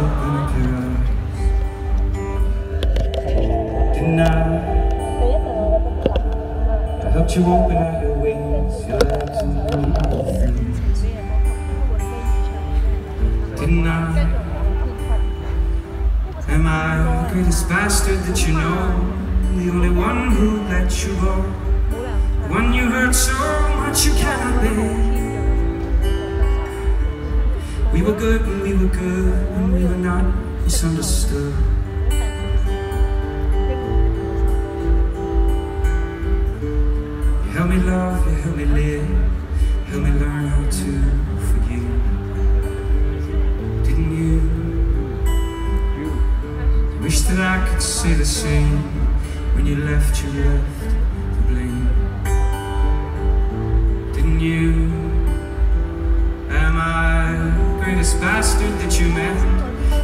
open up your eyes. Didn't I? I helped you open up your wings, your legs and breathe. Didn't I? Am I the greatest bastard that you know? The only one who let you go? The one you hurt so much you cannot bear? We were good when we were good, when we were not misunderstood. You help me love, you help me live, help me learn how to forgive. Didn't you? Wish that I could say the same. When you left, you left the blame. Didn't you? Bastard that you met?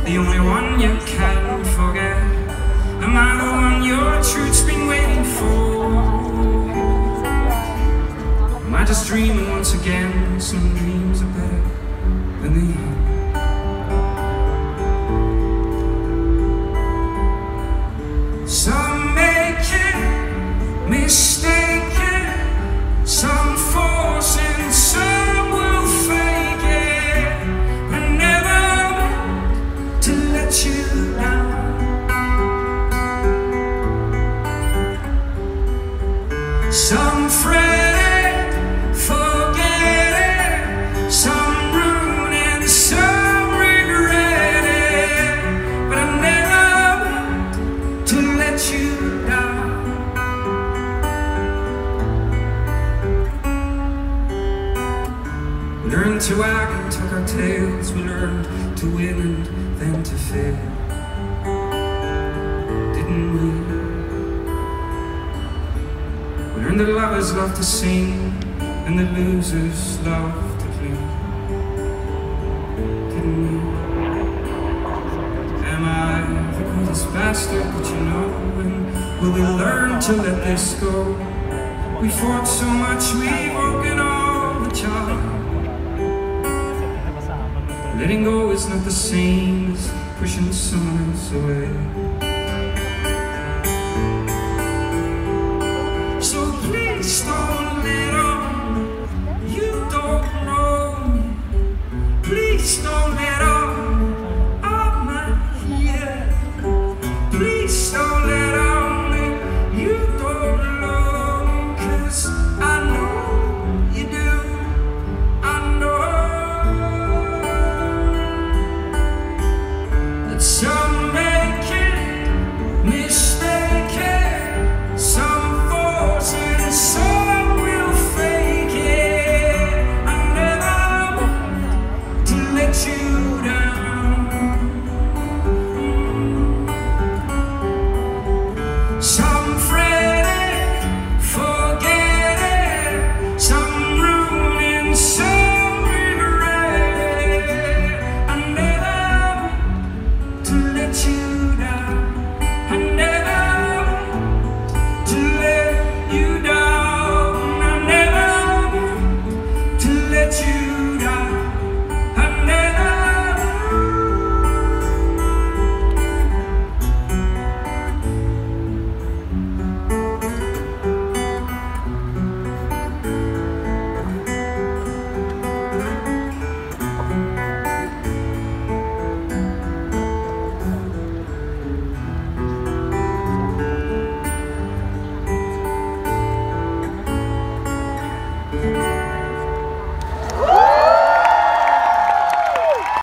The only one you can forget? Am I the one your truth's been waiting for? Am I just dreaming once again? Some dreams are better than the Some fret it, forget it, some ruin it, some regret it, but I never meant to let you down. Learned to wag and tuck our tails. We learned to win and then to fail. Learned lovers love to sing and the losers love to play. Didn't we? Am I the greatest bastard that you know? And will we learn to let this go? We fought so much, we've broken all the charm. Letting go is not the same as pushing someone away.